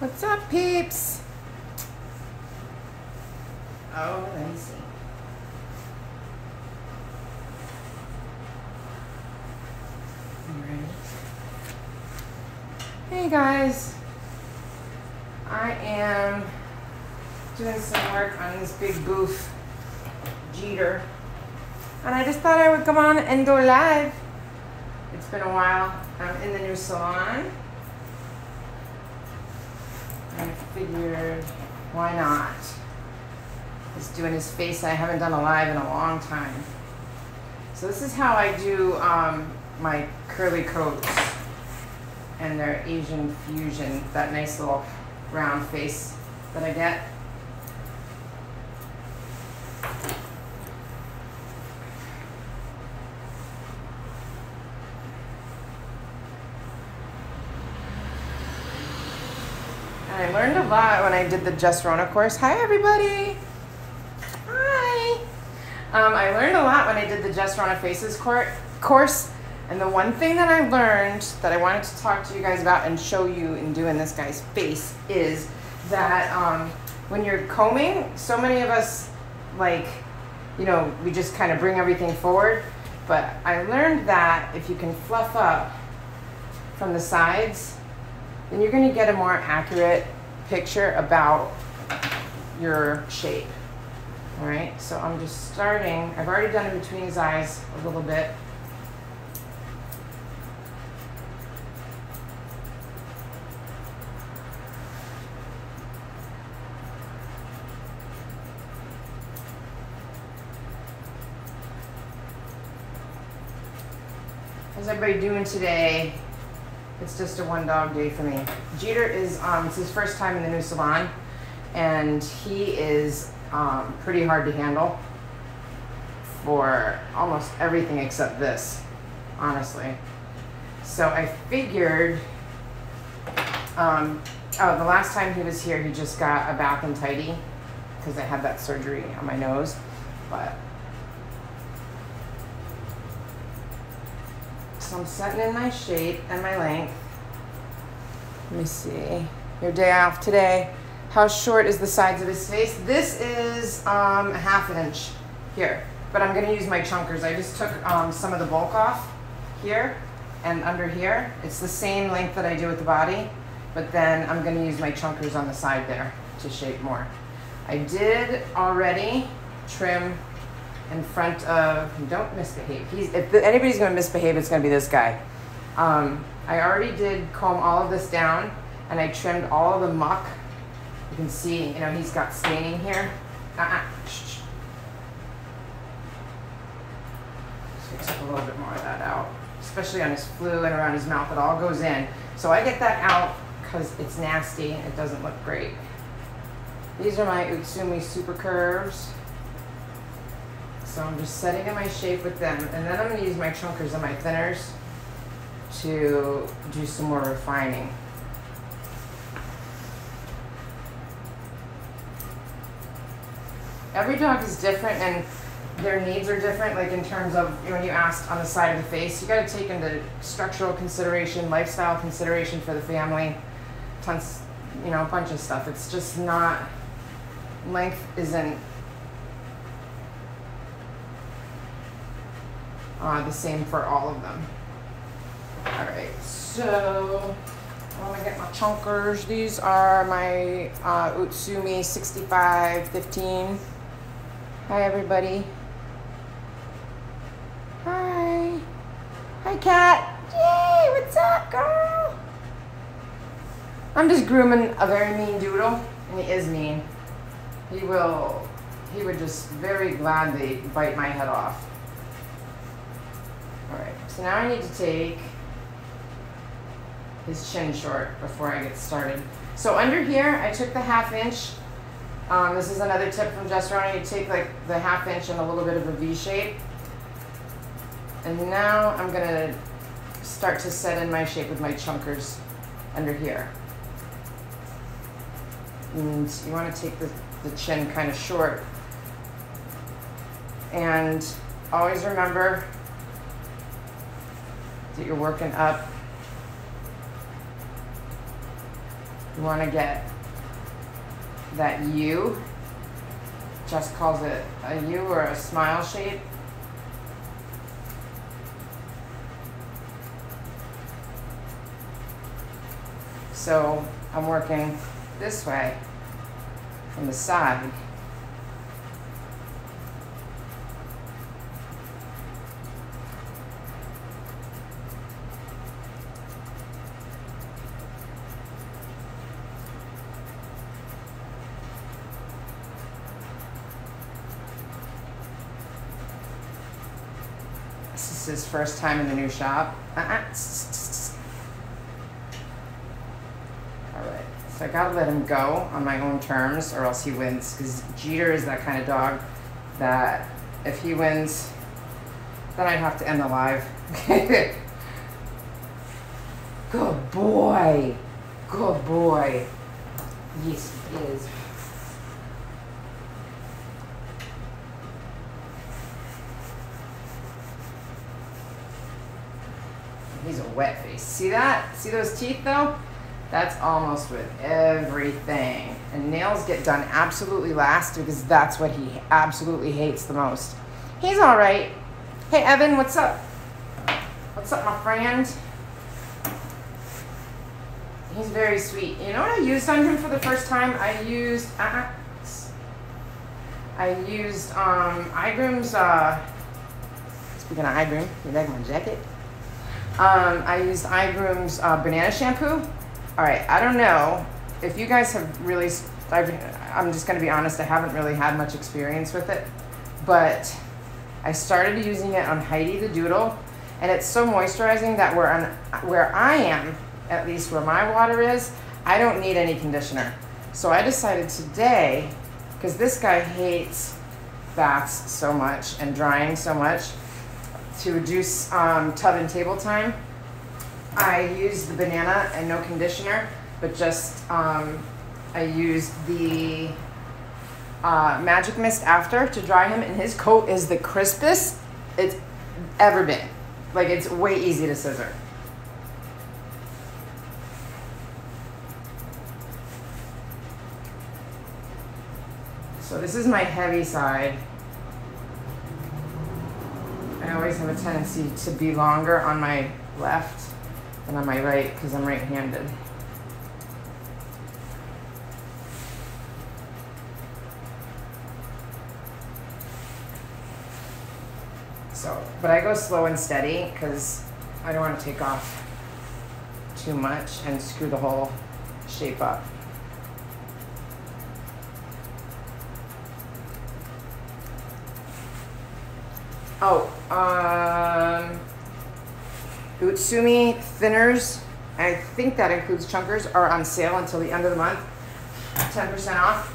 What's up, peeps? Oh, let me see. Hey guys. I am doing some work on this big booth, Jeter. And I just thought I would come on and go live. It's been a while. I'm in the new salon. I figured, why not? He's doing his face. I haven't done a live in a long time. So this is how I do um, my curly coats and their Asian fusion, that nice little round face that I get. I learned a lot when I did the Jess Rona course. Hi, everybody. Hi. Um, I learned a lot when I did the Jess Rona Faces cour- course. And the one thing that I learned that I wanted to talk to you guys about and show you in doing this guy's face is that um, when you're combing, so many of us, like, you know, we just kind of bring everything forward. But I learned that if you can fluff up from the sides, then you're going to get a more accurate picture about your shape. All right, so I'm just starting. I've already done in between his eyes a little bit. How's everybody doing today? It's just a one dog day for me. Jeter is, um, it's his first time in the new salon, and he is um, pretty hard to handle for almost everything except this, honestly. So I figured, um, oh, the last time he was here, he just got a bath and tidy because I had that surgery on my nose, but So I'm setting in my shape and my length. Let me see. Your day off today. How short is the sides of his face? This is um, a half inch here, but I'm gonna use my chunkers. I just took um, some of the bulk off here and under here. It's the same length that I do with the body, but then I'm gonna use my chunkers on the side there to shape more. I did already trim in front of, don't misbehave. He's, if anybody's going to misbehave, it's going to be this guy. Um, I already did comb all of this down and I trimmed all of the muck. You can see, you know, he's got staining here. Uh-uh. Shh. So I took a little bit more of that out, especially on his flews and around his mouth. It all goes in. So I get that out because it's nasty. It doesn't look great. These are my Utsumi Super Curves. So I'm just setting in my shape with them. And then I'm gonna use my chunkers and my thinners to do some more refining. Every dog is different and their needs are different, like in terms of when you asked on the side of the face, you gotta take into structural consideration, lifestyle consideration for the family, tons, you know, a bunch of stuff. It's just not, length isn't uh, the same for all of them. All right, so I'm gonna get my chunkers. These are my uh, Utsumi 6515. Hi, everybody. Hi. Hi, cat. Yay, what's up, girl? I'm just grooming a very mean doodle, and he is mean. He will, he would just very gladly bite my head off. So now I need to take his chin short before I get started. So under here, I took the half inch. Um, this is another tip from Jess Rona. You take like the half inch and a little bit of a V shape. And now I'm gonna start to set in my shape with my chunkers under here. And you wanna take the, the chin kind of short. And always remember that you're working up You want to get that U. Jess calls it a U or a smile shape. So I'm working this way from the side. This is his first time in the new shop. Uh-uh. All right, so I gotta let him go on my own terms or else he wins because Jeter is that kind of dog that if he wins, then I'd have to end the live. Good boy. Good boy. Yes, he is. He's a wet face. See that? See those teeth though? That's almost with everything. And nails get done absolutely last because that's what he absolutely hates the most. He's all right. Hey, Evan, what's up? What's up, my friend? He's very sweet. You know what I used on him for the first time? I used, uh, I used um, iGroom's, uh, speaking of Igroom, you like my jacket? Um, I used iGroom's uh, banana shampoo. All right, I don't know if you guys have really, I've, I'm just gonna be honest, I haven't really had much experience with it, but I started using it on Heidi the Doodle, and it's so moisturizing that where, on, where I am, at least where my water is, I don't need any conditioner. So I decided today, because this guy hates baths so much and drying so much, to reduce um, tub and table time, I used the banana and no conditioner, but just um, I used the uh, Magic Mist after to dry him, and his coat is the crispest it's ever been. Like it's way easy to scissor. So this is my heavy side. I always have a tendency to be longer on my left than on my right because I'm right-handed. So, but I go slow and steady because I don't want to take off too much and screw the whole shape up. Oh, um, Utsumi thinners, I think that includes chunkers, are on sale until the end of the month. 10% off.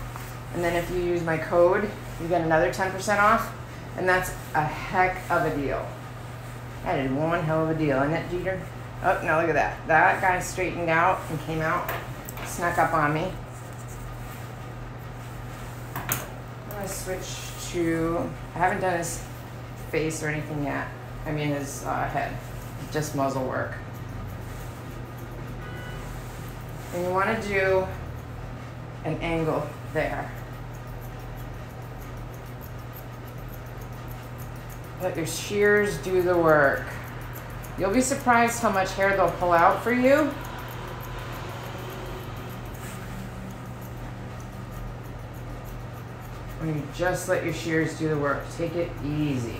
And then if you use my code, you get another 10% off. And that's a heck of a deal. That is one hell of a deal, isn't it, Jeter? Oh, now look at that. That guy straightened out and came out, snuck up on me. I'm gonna switch to, I haven't done his face or anything yet. I mean his uh, head, just muzzle work. And you wanna do an angle there. Let your shears do the work. You'll be surprised how much hair they'll pull out for you. When you just let your shears do the work. Take it easy.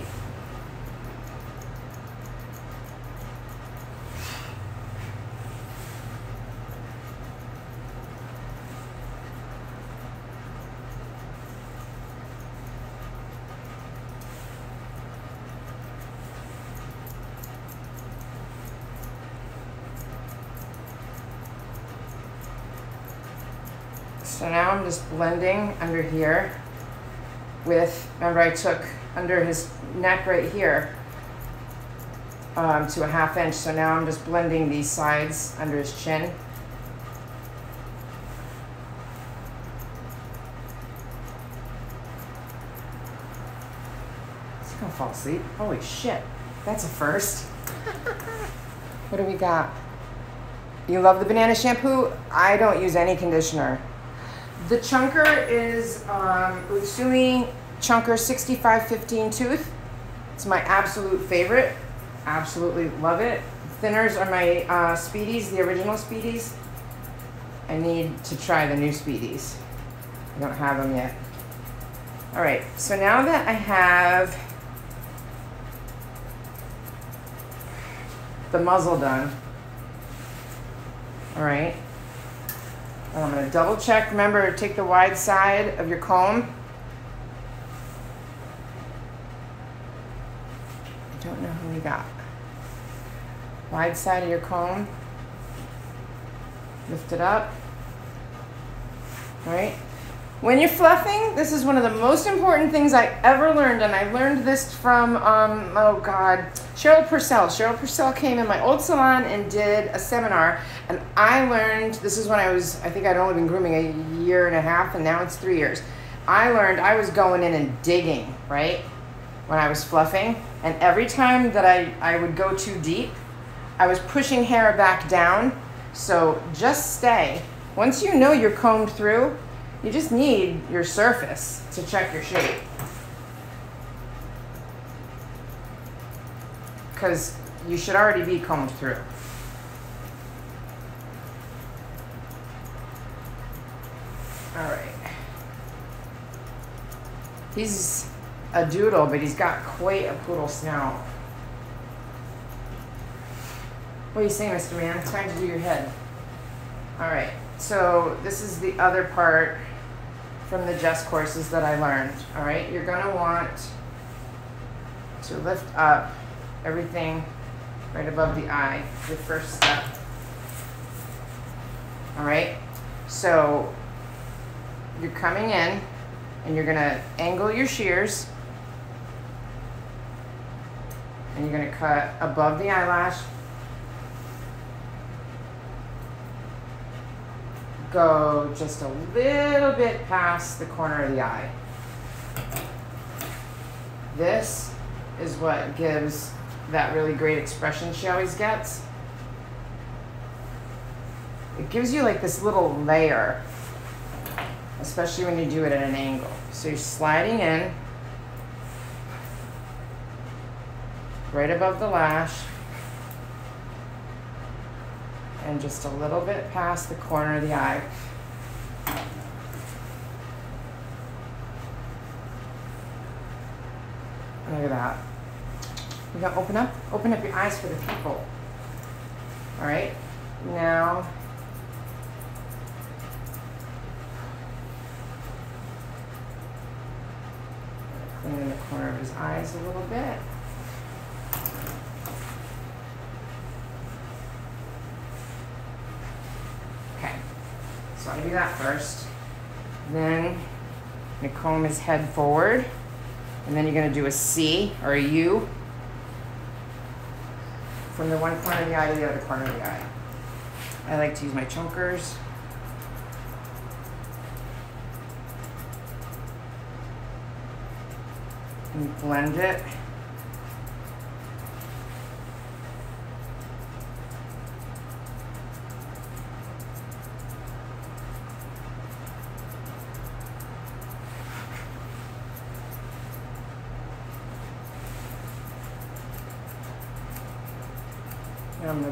So now I'm just blending under here with, remember I took under his neck right here um, to a half inch. So now I'm just blending these sides under his chin. He's gonna fall asleep. Holy shit, that's a first. what do we got? You love the banana shampoo? I don't use any conditioner. The chunker is um, Utsumi Chunker 6515 tooth. It's my absolute favorite. Absolutely love it. Thinners are my uh, Speedies, the original Speedies. I need to try the new Speedies. I don't have them yet. All right, so now that I have the muzzle done, all right, I'm gonna double check. Remember, take the wide side of your comb. I don't know who we got. Wide side of your comb. Lift it up. All right. When you're fluffing, this is one of the most important things I ever learned, and I learned this from, um, oh God, Cheryl Purcell. Cheryl Purcell came in my old salon and did a seminar, and I learned, this is when I was, I think I'd only been grooming a year and a half, and now it's three years. I learned I was going in and digging, right, when I was fluffing, and every time that I, I would go too deep, I was pushing hair back down, so just stay. Once you know you're combed through, you just need your surface to check your shape. Because you should already be combed through. All right. He's a doodle, but he's got quite a poodle snout. What do you say, Mr. Man? It's time to do your head. All right, so this is the other part from the Jess courses that I learned. All right, you're gonna want to lift up everything right above the eye, your first step. All right, so you're coming in and you're gonna angle your shears and you're gonna cut above the eyelash go just a little bit past the corner of the eye. This is what gives that really great expression she always gets. It gives you like this little layer, especially when you do it at an angle. So you're sliding in right above the lash and just a little bit past the corner of the eye. Look at that. Open up, open up your eyes for the people. All right, now. Clean in the corner of his eyes a little bit. Okay, so I do that first. Then you comb his head forward. And then you're gonna do a C or a U from the one corner of the eye to the other corner of the eye. I like to use my chunkers. And blend it.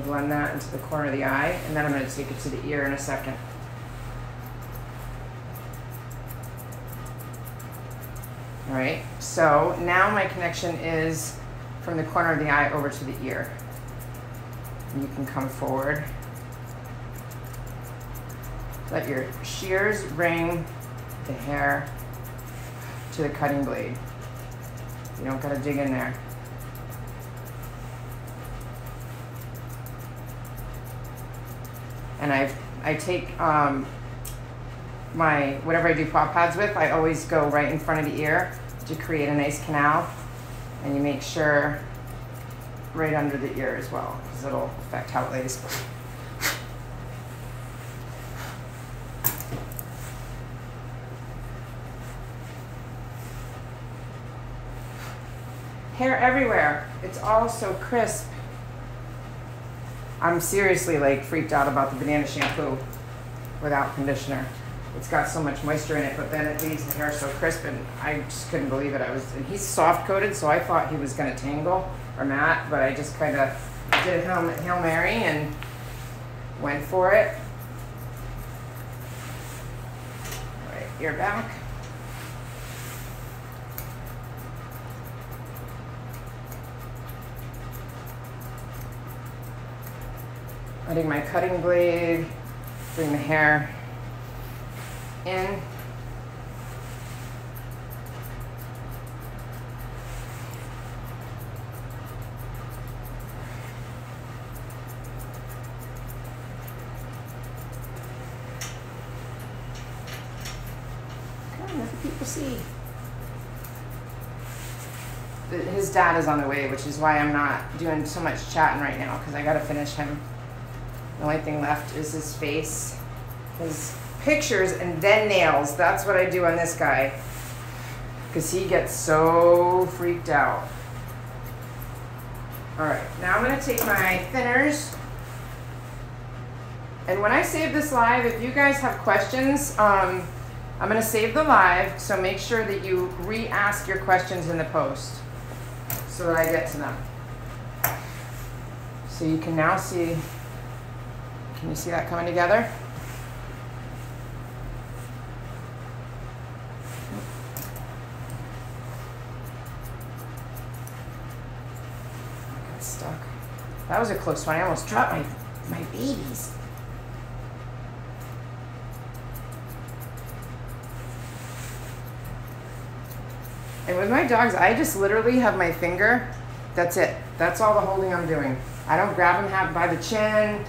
Blend that into the corner of the eye, and then I'm gonna take it to the ear in a second. All right, so now my connection is from the corner of the eye over to the ear. You can come forward. Let your shears bring the hair to the cutting blade. You don't gotta dig in there. And I I take um, my whatever I do paw pads with. I always go right in front of the ear to create a nice canal, and you make sure right under the ear as well because it'll affect how it lays. Hair everywhere. It's all so crisp. I'm seriously like freaked out about the banana shampoo without conditioner. It's got so much moisture in it, but then it leaves the hair so crisp, and I just couldn't believe it. I was, and he's soft coated, so I thought he was gonna tangle or mat, but I just kind of did Hail, Hail Mary and went for it. All right, you're back. Letting my cutting blade bring the hair in. Come on, let the people see. His dad is on the way, which is why I'm not doing so much chatting right now because I got to finish him. The only thing left is his face, his pictures, and then nails. That's what I do on this guy because he gets so freaked out. All right, now I'm going to take my thinners. And when I save this live, if you guys have questions, um, I'm going to save the live, so make sure that you re ask your questions in the post so that I get to them. So you can now see can you see that coming together? Stuck. That was a close one. I almost dropped my, my babies. And with my dogs, I just literally have my finger. That's it. That's all the holding I'm doing. I don't grab them by the chin.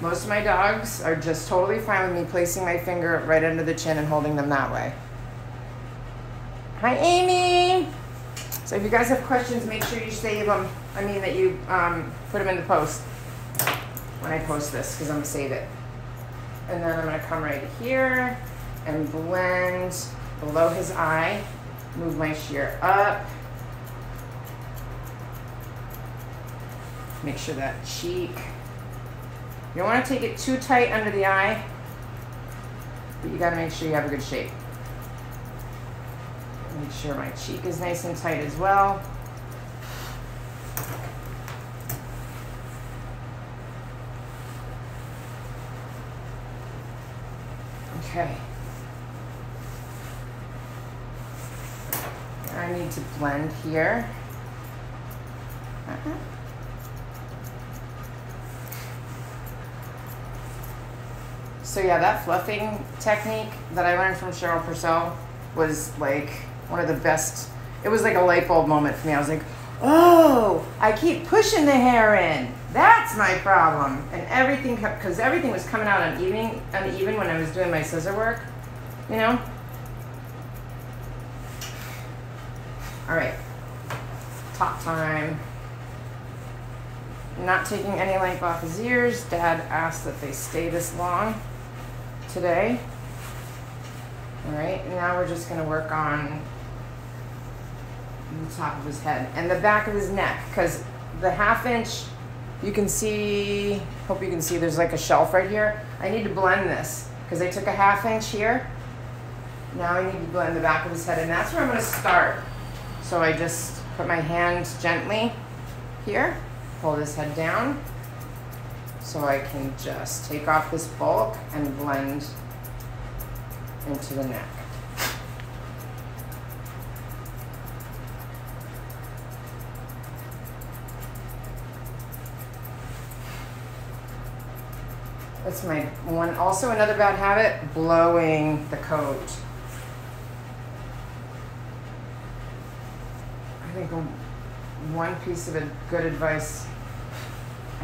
Most of my dogs are just totally fine with me placing my finger right under the chin and holding them that way. Hi, Amy. So if you guys have questions, make sure you save them. I mean that you um, put them in the post when I post this because I'm gonna save it. And then I'm gonna come right here and blend below his eye. Move my shear up. Make sure that cheek you don't want to take it too tight under the eye, but you got to make sure you have a good shape. Make sure my cheek is nice and tight as well. Okay. I need to blend here. Uh -uh. So yeah, that fluffing technique that I learned from Cheryl Purcell was like one of the best. It was like a light bulb moment for me. I was like, oh, I keep pushing the hair in. That's my problem. And everything, because everything was coming out uneven, uneven when I was doing my scissor work, you know? All right, top time. Not taking any length off his ears. Dad asked that they stay this long today. All right, now we're just gonna work on the top of his head and the back of his neck because the half inch, you can see, hope you can see there's like a shelf right here. I need to blend this because I took a half inch here. Now I need to blend the back of his head and that's where I'm gonna start. So I just put my hand gently here, pull his head down, so I can just take off this bulk and blend into the neck. That's my one. Also, another bad habit blowing the coat. I think one piece of good advice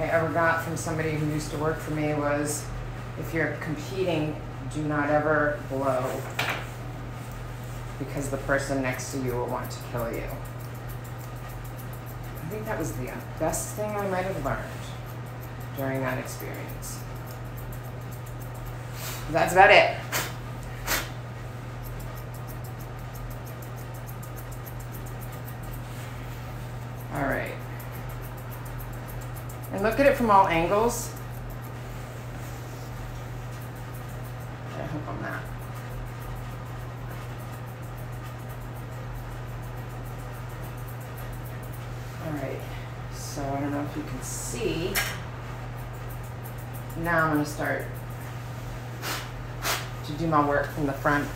I ever got from somebody who used to work for me was if you're competing, do not ever blow because the person next to you will want to kill you. I think that was the best thing I might have learned during that experience. That's about it. All angles. I hope I'm not. All right, so I don't know if you can see. Now I'm gonna start to do my work from the front.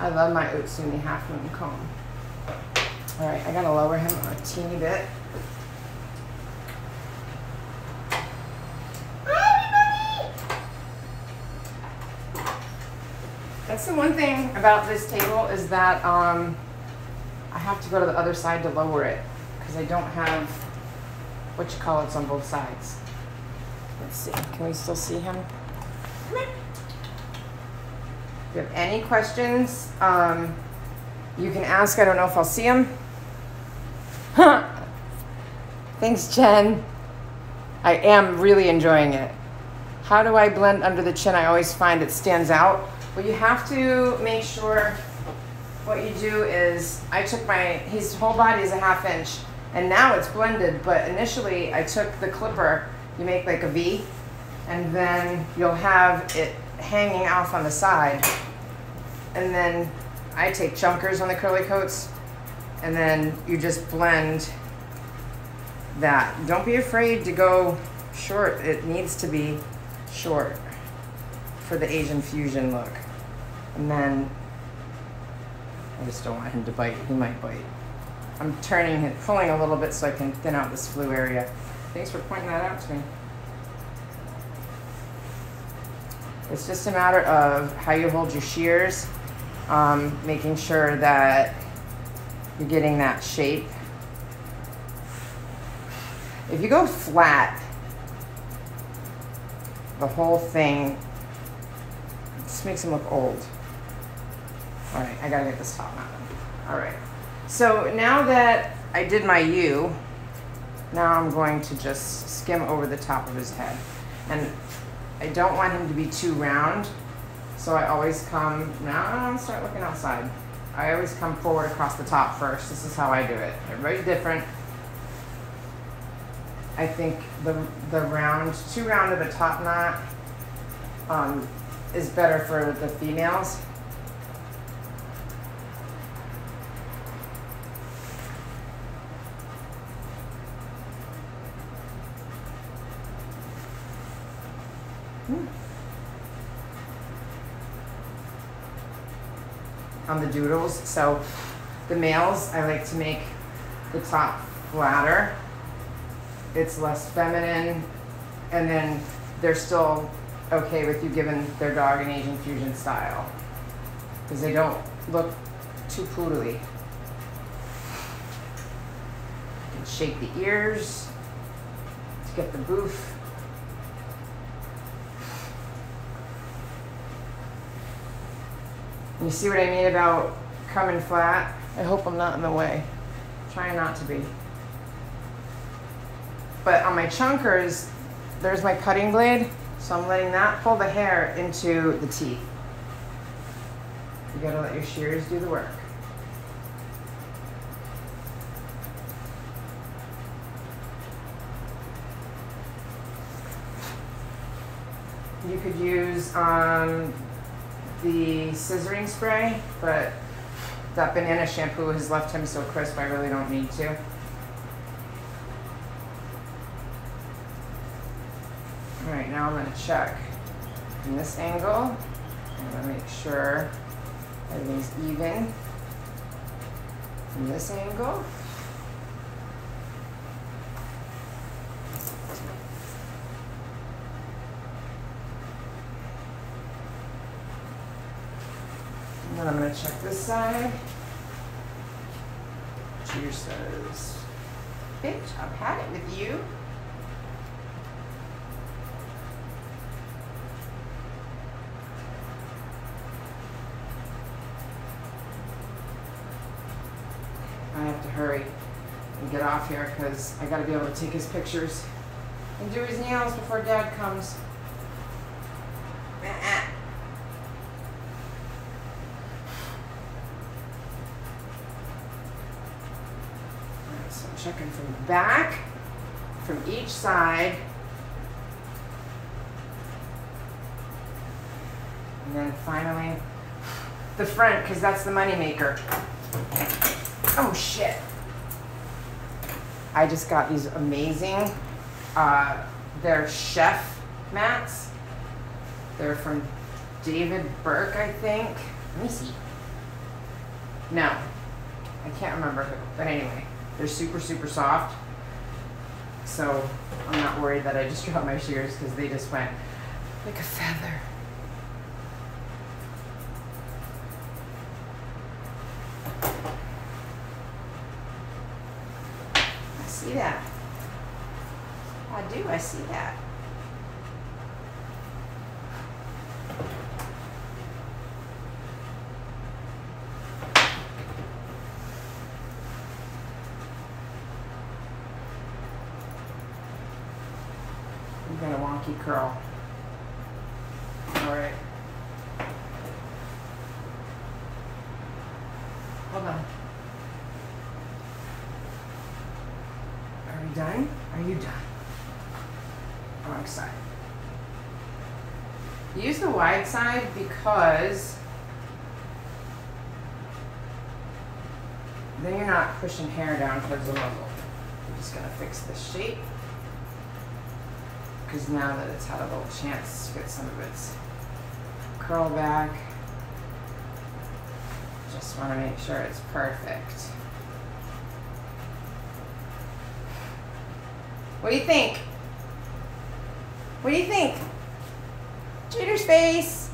I love my Utsumi half moon comb. All right, I gotta lower him a teeny bit. That's the one thing about this table is that um, I have to go to the other side to lower it because I don't have what you call it's on both sides. Let's see, can we still see him? If you have any questions, um, you can ask. I don't know if I'll see them. Thanks, Jen. I am really enjoying it. How do I blend under the chin? I always find it stands out. Well, you have to make sure what you do is, I took my, his whole body is a half inch, and now it's blended, but initially I took the clipper, you make like a V, and then you'll have it hanging off on the side. And then I take chunkers on the curly coats, and then you just blend that. Don't be afraid to go short. It needs to be short for the Asian fusion look. And then I just don't want him to bite. He might bite. I'm turning it, pulling a little bit so I can thin out this flews area. Thanks for pointing that out to me. It's just a matter of how you hold your shears, um, making sure that you're getting that shape. If you go flat, the whole thing just makes him look old. All right, I gotta get this top mounted. All right, so now that I did my U, now I'm going to just skim over the top of his head. And I don't want him to be too round, so I always come, now I'm start looking outside. I always come forward across the top first. This is how I do it. Everybody's different. I think the, the round, too round of a top knot um, is better for the females. On the doodles, so the males, I like to make the top flatter it's less feminine, and then they're still okay with you giving their dog an Asian fusion style because they don't look too poodly. Can shake the ears to get the boof. You see what I mean about coming flat? I hope I'm not in the way. Trying not to be. But on my chunkers, there's my cutting blade. So I'm letting that pull the hair into the teeth. You gotta let your shears do the work. You could use um, the scissoring spray, but that banana shampoo has left him so crisp I really don't need to. All right, now I'm gonna check from this angle. I'm gonna make sure everything's even from this angle. And then I'm gonna check this side. Cheers says, bitch, I've had it with you. I have to hurry and get off here because I got to be able to take his pictures and do his nails before Dad comes. Alright, so I'm checking from the back. from each side. And then finally, the front, because that's the moneymaker. Oh shit. I just got these amazing, uh, they're chef mats. They're from David Burke, I think. Let me see. No, I can't remember who, but anyway, they're super, super soft. So I'm not worried that I just dropped my shears because they just went like a feather. I see that. I do, I see that. You got a wonky curl. All right. Hold on. Are we done? Are you done? Oh, Wrong side. Use the wide side because then you're not pushing hair down towards the muzzle. I'm just gonna fix this shape because now that it's had a little chance to get some of its curl back, just want to make sure it's perfect. What do you think? What do you think? Jeter's face.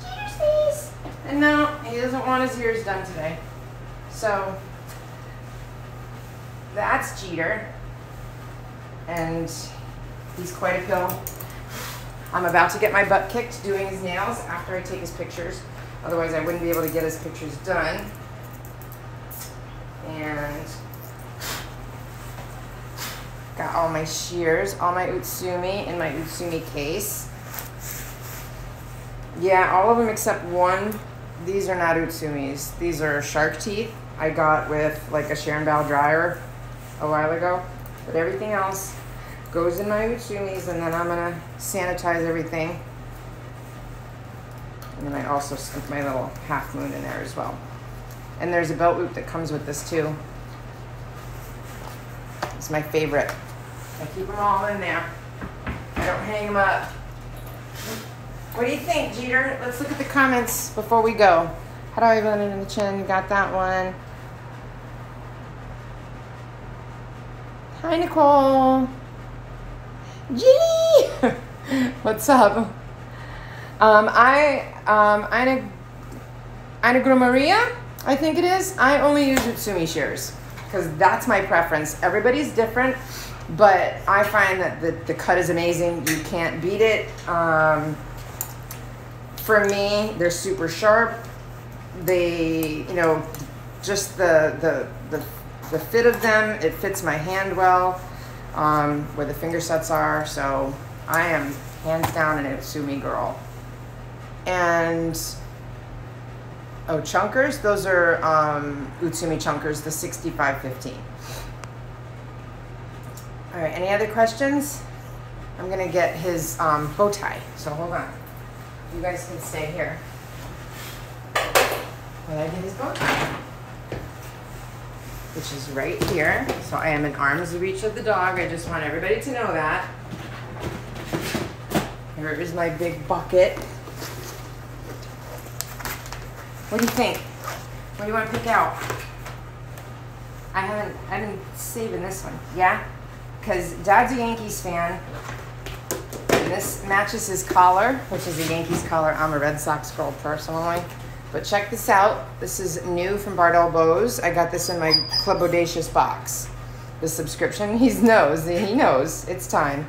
Jeter's face. And no, he doesn't want his ears done today. So that's Jeter. And he's quite a pill. I'm about to get my butt kicked doing his nails after I take his pictures. Otherwise, I wouldn't be able to get his pictures done. And got all my shears, all my Utsumi in my Utsumi case. Yeah, all of them except one. These are not Utsumis. These are shark teeth I got with like a Shernbao dryer a while ago. But everything else goes in my Utsumis and then I'm gonna sanitize everything. And then I also stick my little half moon in there as well. And there's a belt loop that comes with this too. It's my favorite. I keep them all in there. I don't hang them up. What do you think, Jeter? Let's look at the comments before we go. How do I blend it in the chin? Got that one. Hi, Nicole. Ginny! What's up? Um, I, um, Ina, Ina Maria, I think it is. I only use Utsumi shears because that's my preference. Everybody's different, but I find that the, the cut is amazing. You can't beat it. Um, for me, they're super sharp. They, you know, just the, the, the the fit of them, it fits my hand well, um, where the finger sets are. So I am hands down an Utsumi girl. And oh, chunkers, those are um, Utsumi chunkers, the 6515. All right, any other questions? I'm gonna get his um, bow tie, so hold on. You guys can stay here. While I get his bow tie which is right here. So I am in arm's reach of the dog. I just want everybody to know that. Here is my big bucket. What do you think? What do you want to pick out? I haven't, I've been saving this one. Yeah? Because Dad's a Yankees fan. And this matches his collar, which is a Yankees collar. I'm a Red Sox girl personally. But check this out. This is new from Bardell Bows. I got this in my Club Audacious box. The subscription. He knows. He knows. It's time.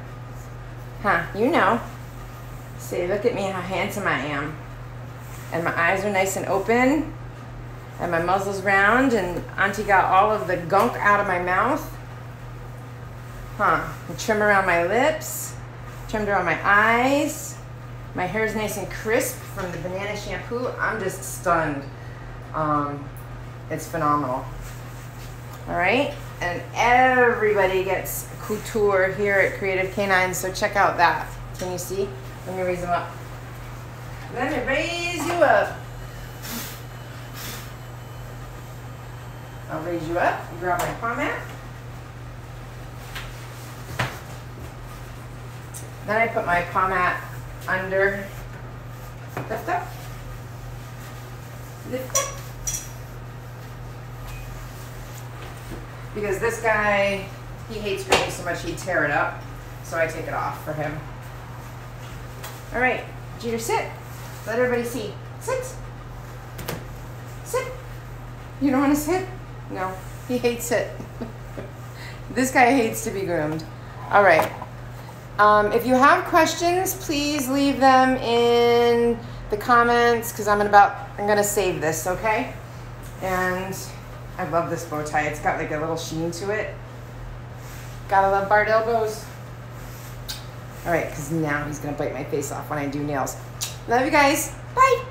Huh. You know. See, look at me how handsome I am. And my eyes are nice and open. And my muzzle's round. And Auntie got all of the gunk out of my mouth. Huh. And trim around my lips. Trimmed around my eyes. My hair is nice and crisp from the banana shampoo. I'm just stunned. Um, it's phenomenal. All right. and everybody gets couture here at Creative Canines. So check out that. Can you see? Let me raise them up. Let me raise you up. I'll raise you up. Grab my palm mat. Then I put my palm mat under. Lift up. Lift up. Because this guy, he hates gravy so much he'd tear it up. So I take it off for him. All right, Jeter, sit. Let everybody see. Sit. Sit. You don't want to sit? No, he hates it. this guy hates to be groomed. All right. Um, if you have questions, please leave them in the comments because I'm about I'm gonna save this, okay? And I love this bow tie. It's got like a little sheen to it. Gotta love barred elbows. All right, because now he's gonna bite my face off when I do nails. Love you guys. Bye.